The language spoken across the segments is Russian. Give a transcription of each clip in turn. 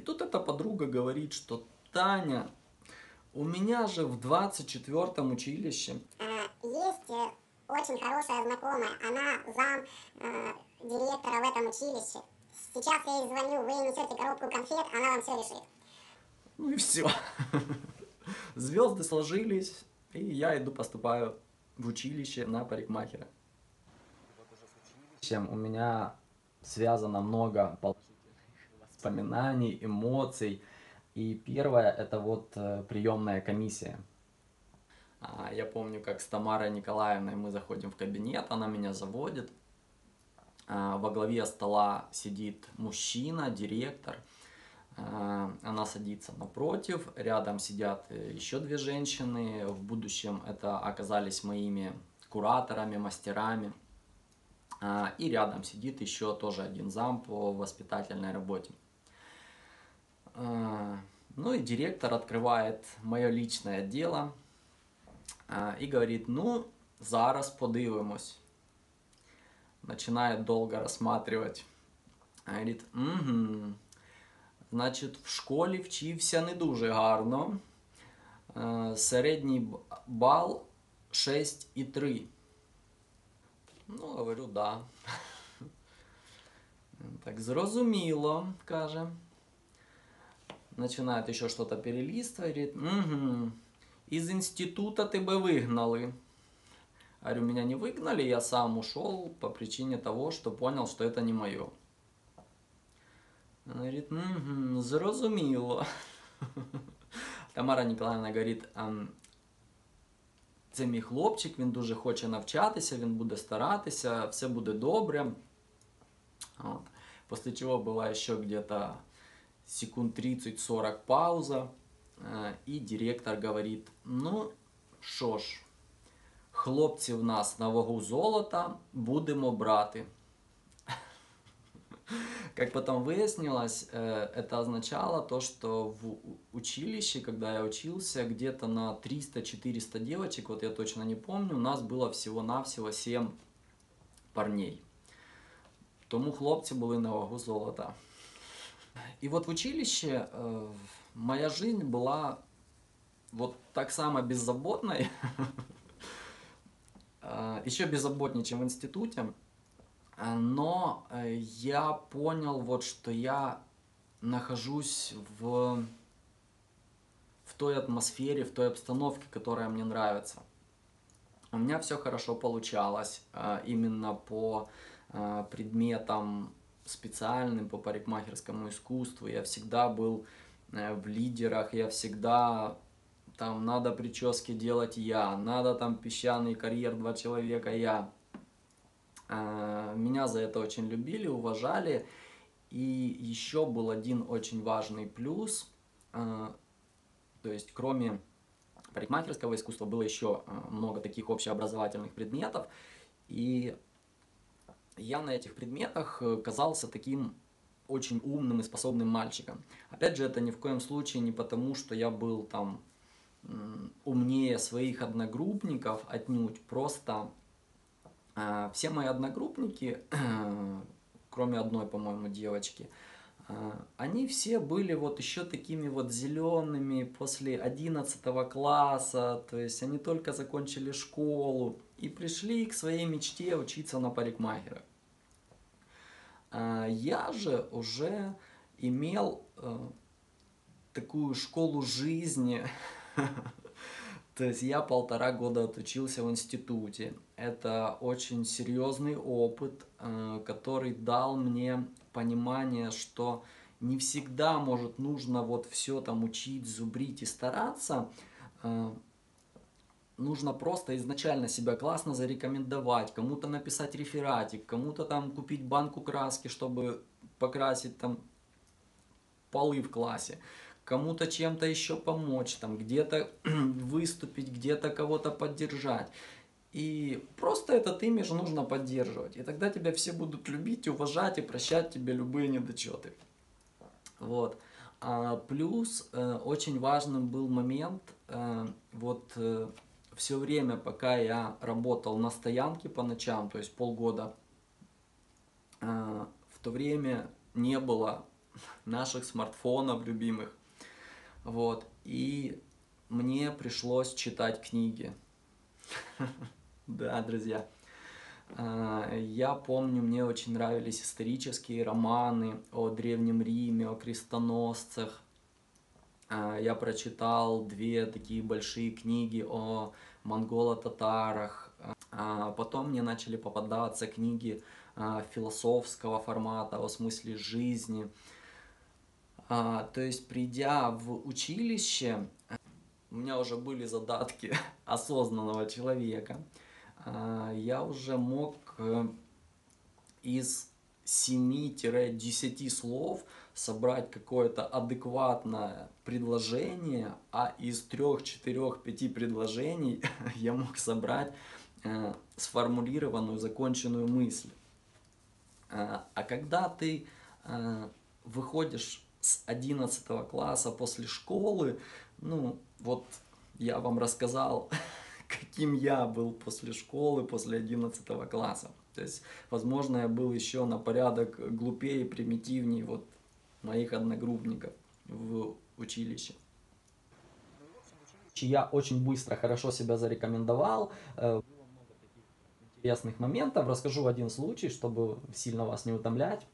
И тут эта подруга говорит, что Таня, у меня же в 24-м училище Э, Есть э, очень хорошая знакомая, она зам э, директора в этом училище. Сейчас я ей звоню, вы ей несете коробку конфет, она вам все решит. Ну и все. Звезды сложились, и я иду поступаю в училище на парикмахера. Чем у меня связано много положительных воспоминаний, эмоций. И первое это вот э, приемная комиссия. А, Я помню, как с Тамарой Николаевной мы заходим в кабинет, она меня заводит. А, Во главе стола сидит мужчина, директор. А, Она садится напротив, рядом сидят э, еще две женщины. В будущем это оказались моими кураторами, мастерами. И рядом сидит еще тоже один зам по воспитательной работе. Ну и директор открывает мое личное дело и говорит, ну, зараз подивимось. Начинает долго рассматривать. А Говорить, угу. Значить, в школі вчився не дуже гарно. Середній бал 6,3. Ну, говорю, да. Так, зрозуміло, каже. Начинает еще что-то перелистывать, говорит, угу. Из института тебя выгнали. Говорю, меня не выгнали, я сам ушел по причине того, что понял, что это не мое. Она говорит, угу, зрозуміло. Тамара Ніколаївна говорить, «Ам, це мій хлопчик, він дуже хоче навчатися, він буде старатися, все буде добре. Вот. После чего была еще где-то секунд 30-40 пауза. Э, И директор говорит, ну що ж, хлопці в нас на вагу золота, будемо брати. Как потом выяснилось, э, это означало то, что в училище, когда я учился, где-то на 300-400 девочек, вот я точно не помню, у нас было всего-навсего 7 парней. Тому хлопці були на вагу золота. И вот в училище э, моя жизнь была вот так само беззаботной, Э, еще беззаботнее, чем в институте. Но э, я понял вот, что я нахожусь в, в той атмосфере, в той обстановке, которая мне нравится. У меня все хорошо получалось э, именно по предметам специальным, по парикмахерскому искусству. Я всегда был э, в лидерах, я всегда там надо прически делать я, надо там песчаный карьер два человека я. Э, Меня за это очень любили, уважали. И еще был один очень важный плюс. э, То есть, кроме парикмахерского искусства, было еще э, много таких общеобразовательных предметов. И я на этих предметах э, казался таким очень умным и способным мальчиком. Опять же, это ни в коем случае не потому, что я был там умнее своих одногруппников отнюдь. Просто э, все мои одногруппники, кроме одной, по-моему, девочки, э, они все были вот еще такими вот зелеными после 11 класса, то есть они только закончили школу и пришли к своей мечте учиться на парикмахера. А Я же уже имел э, такую школу жизни. То есть я полтора года отучился в институте. Это очень серьезный опыт, э, который дал мне понимание, что не всегда, может, нужно вот все там учить, зубрить и стараться. Э, Нужно просто изначально себя классно зарекомендовать, кому-то написать рефератик, кому-то там купить банку краски, чтобы покрасить там полы в классе, кому-то чем-то еще помочь, там где-то выступить, где-то кого-то поддержать. И просто этот имидж нужно поддерживать. И тогда тебя все будут любить, уважать и прощать тебе любые недочеты. Вот. А плюс э, очень важным был момент, э, вот все время, пока я работал на стоянке по ночам, то есть полгода, э, в то время не было наших смартфонов любимых. Вот. И мне пришлось читать книги. Да, друзья. А, я помню, мне очень нравились исторические романы о Древнем Риме, о крестоносцах. А, я прочитал две такие большие книги о монголо-татарах. А потом мне начали попадаться книги философского формата, о смысле жизни. То есть, придя в училище, у меня уже были задатки осознанного человека – а, я уже мог э, из 7-10 слов собрать какое-то адекватное предложение, а из 3, 4, 5 предложений я мог собрать э, сформулированную, законченную мысль. Э, а когда ты э, выходишь с 11 класса после школы, ну, вот я вам рассказал каким я был после школы, после 11 класса. То есть, возможно, я был еще на порядок глупее, примитивнее вот моих одногруппников в училище. Я очень быстро, хорошо себя зарекомендовал. Э, было много таких интересных моментов. Расскажу один случай, чтобы сильно вас не утомлять.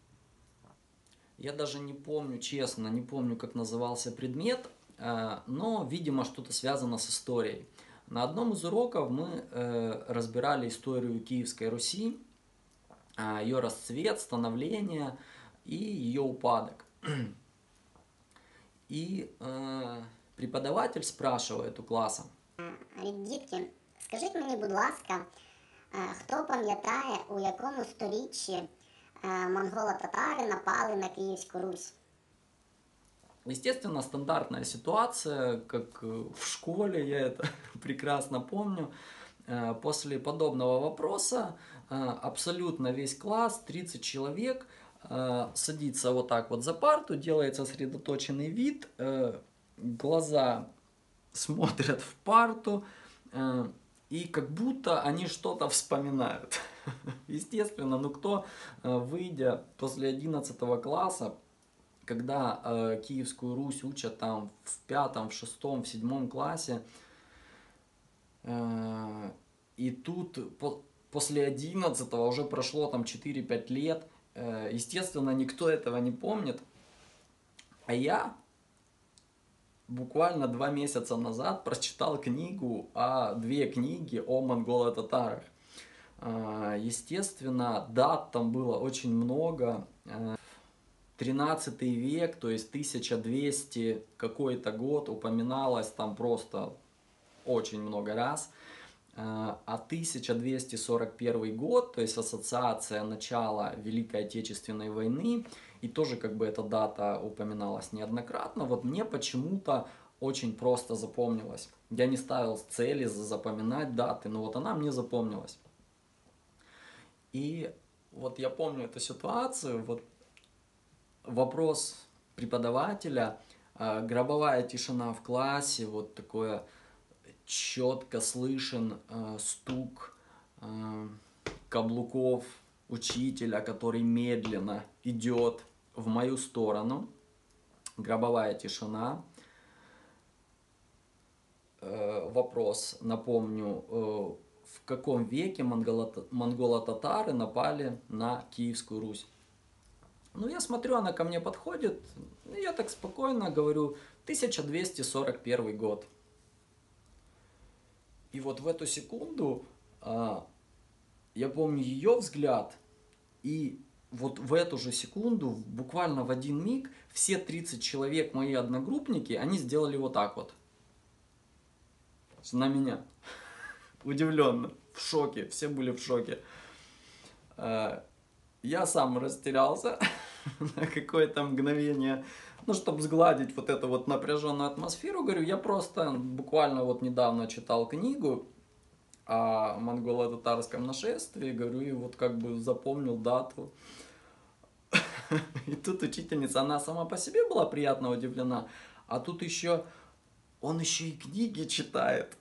Я даже не помню, честно, не помню, как назывался предмет, э, но, видимо, что-то связано с историей. На одном из уроков мы э, разбирали историю Киевской Руси, ее расцвет, становление и ее упадок. И э, преподаватель спрашивает у класса. Дітки, скажіть мені, будь ласка, хто пам'ятає, у якому сторіччі монголо-татари напали на Київську Русь? Естественно, стандартная ситуация, как в школе, я это прекрасно помню. Э, после подобного вопроса э, абсолютно весь класс, 30 человек, э, садится вот так вот за парту, делает сосредоточенный вид, глаза смотрят в парту, и как будто они что-то вспоминают. Естественно, ну кто, выйдя после 11 класса, когда э, Киевскую Русь учат там в пятом, в шестом, в седьмом классе, э, и тут после одиннадцатого уже прошло там 4-5 лет, э, естественно, никто этого не помнит, а я буквально два месяца назад прочитал книгу, а две книги о монголо-татарах. Э, естественно, дат там было очень много, э, 13 век, то есть 1200 какой-то год упоминалось там просто очень много раз. А 1241 год, то есть ассоциация начала Великой Отечественной войны, и тоже как бы эта дата упоминалась неоднократно, вот мне почему-то очень просто запомнилась. Я не ставил цели запоминать даты, но вот она мне запомнилась. И вот я помню эту ситуацию, вот вопрос преподавателя, а, гробовая тишина в классе, вот такое четко слышен а, стук а, каблуков учителя, который медленно идет в мою сторону. Гробовая тишина. Э, вопрос, напомню, э, в каком веке монголо-татары напали на Киевскую Русь? Ну, я смотрю, она ко мне подходит, я так спокойно говорю, 1241 год. И вот в эту секунду а, я помню ее взгляд, и вот в эту же секунду, буквально в один миг, все 30 человек, мои одногруппники, они сделали вот так вот. На меня. Удивленно, в шоке, все были в шоке. А, я сам растерялся на какое-то мгновение, ну, чтобы сгладить вот эту вот напряженную атмосферу, говорю, я просто буквально вот недавно читал книгу о монголо-татарском нашествии, говорю, и вот как бы запомнил дату. И тут учительница, она сама по себе была приятно удивлена, а тут еще, он еще и книги читает.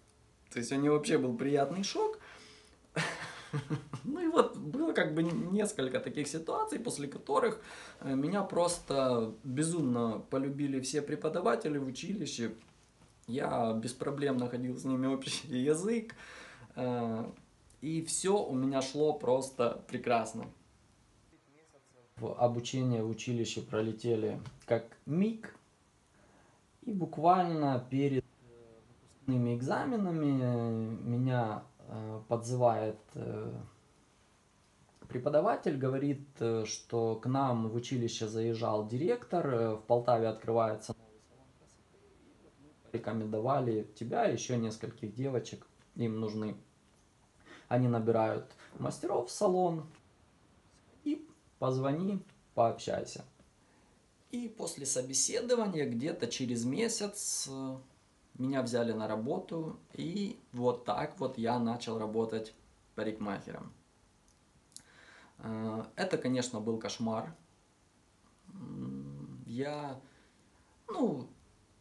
То есть у него вообще был приятный шок. Ну и вот было как бы несколько таких ситуаций, после которых э, меня просто безумно полюбили все преподаватели в училище. Я без проблем находил с ними общий язык. э, И все у меня шло просто прекрасно. В обучение в училище пролетели как миг. И буквально перед э, экзаменами меня подзывает э, преподаватель, говорит, э, что к нам в училище заезжал директор, э, в Полтаве открывается новый салон красоты, и вот мы порекомендовали тебя еще нескольких девочек, им нужны. Они набирают мастеров в салон, и позвони, пообщайся. И после собеседования где-то через месяц э, меня взяли на работу, и вот так вот я начал работать парикмахером. Э, Это, конечно, был кошмар. Я, ну,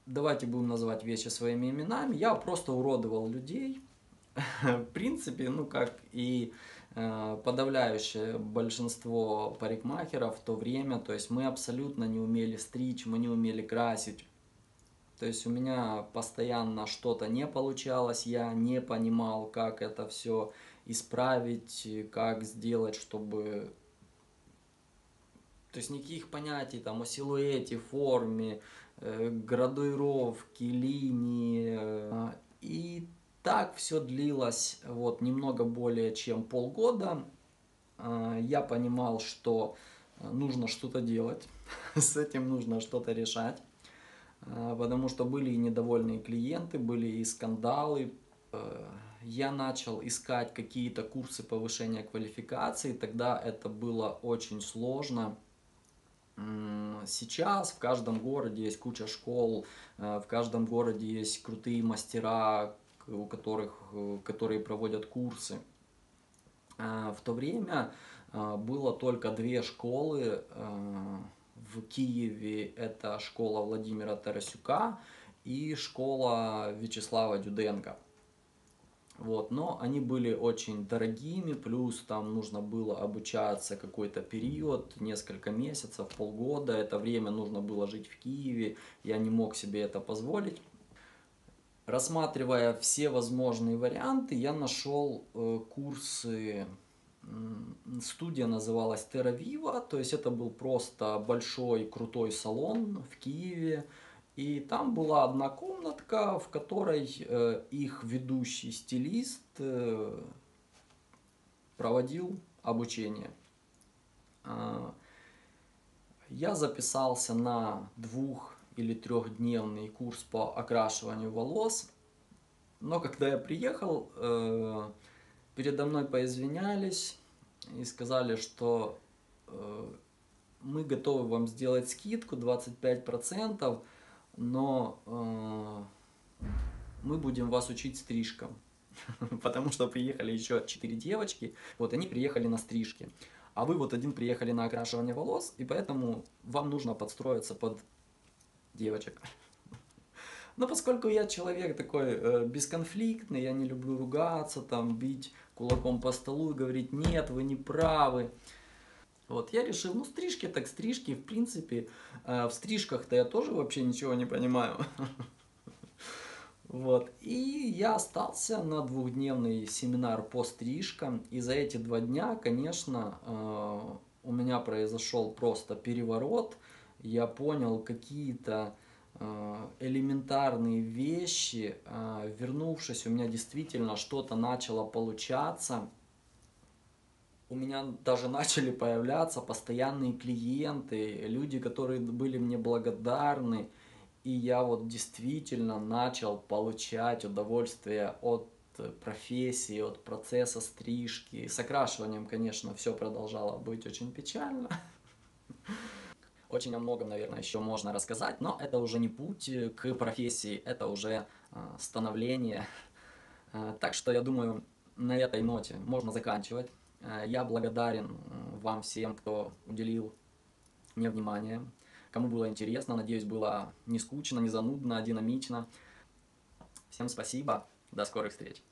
давайте будем называть вещи своими именами, я просто уродовал людей. В принципе, ну, как и э, подавляющее большинство парикмахеров в то время, то есть мы абсолютно не умели стричь, мы не умели красить. То есть у меня постоянно что-то не получалось, я не понимал, как это все исправить, как сделать, чтобы... То есть никаких понятий там о силуэте, форме, э, градуировке, линии. э, И так все длилось вот немного более чем полгода. Э, Я понимал, что э, нужно что-то делать, с этим нужно что-то решать, потому что были и недовольные клиенты, были и скандалы. Э, Я начал искать какие-то курсы повышения квалификации, тогда это было очень сложно. Сейчас в каждом городе есть куча школ, э, в каждом городе есть крутые мастера, у которых, э, которые проводят курсы. А, В то время а, было только две школы а, в Киеве. Это школа Владимира Тарасюка и школа Вячеслава Дюденко. Вот, но они были очень дорогими, плюс там нужно было обучаться какой-то период, несколько месяцев, полгода. Это время нужно было жить в Киеве, я не мог себе это позволить. Рассматривая все возможные варианты, я нашел э, курсы. Студия называлась Terra то есть это был просто большой крутой салон в Киеве. И там была одна комнатка, в которой э, их ведущий стилист э, проводил обучение. А, Я записался на двух или трехдневный курс по окрашиванию волос, но когда я приехал, э, передо мной поизвинялись и сказали, что э, мы готовы вам сделать скидку 25%, но э, мы будем вас учить стрижкам. Потому что приехали еще четыре девочки, вот они приехали на стрижки. А вы вот один приехали на окрашивание волос, и поэтому вам нужно подстроиться под девочек. Но поскольку я человек такой э, бесконфликтный, я не люблю ругаться, там, бить кулаком по столу и говорить, нет, вы не правы. Вот, я решил, ну, стрижки так стрижки, в принципе, э, в стрижках-то я тоже вообще ничего не понимаю. Вот, и я остался на двухдневный семинар по стрижкам, и за эти два дня, конечно, э, у меня произошел просто переворот, я понял какие-то элементарные вещи, э, вернувшись, у меня действительно что-то начало получаться, у меня даже начали появляться постоянные клиенты, люди, которые были мне благодарны, и я вот действительно начал получать удовольствие от профессии, от процесса стрижки. С окрашиванием, конечно, все продолжало быть очень печально. Очень о многом, наверное, еще можно рассказать, но это уже не путь к профессии, это уже а, становление. А, Так что я думаю, на этой ноте можно заканчивать. А, Я благодарен вам всем, кто уделил мне внимание. Кому было интересно, надеюсь, было не скучно, не занудно, а динамично. Всем спасибо, до скорых встреч.